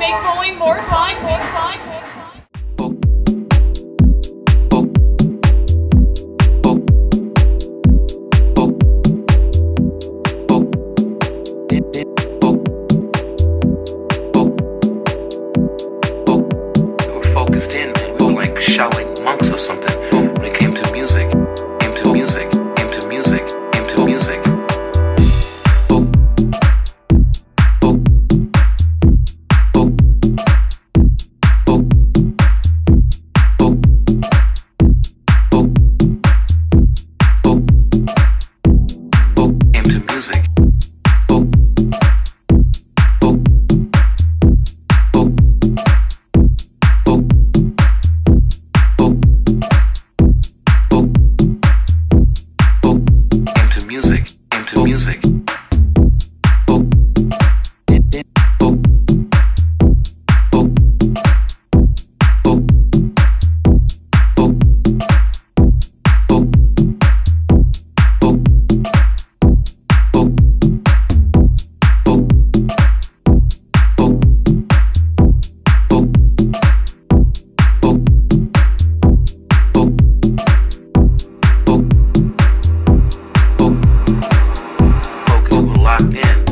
make bowling more fun, more fun. Shouting monks or something when it came to music. Focus,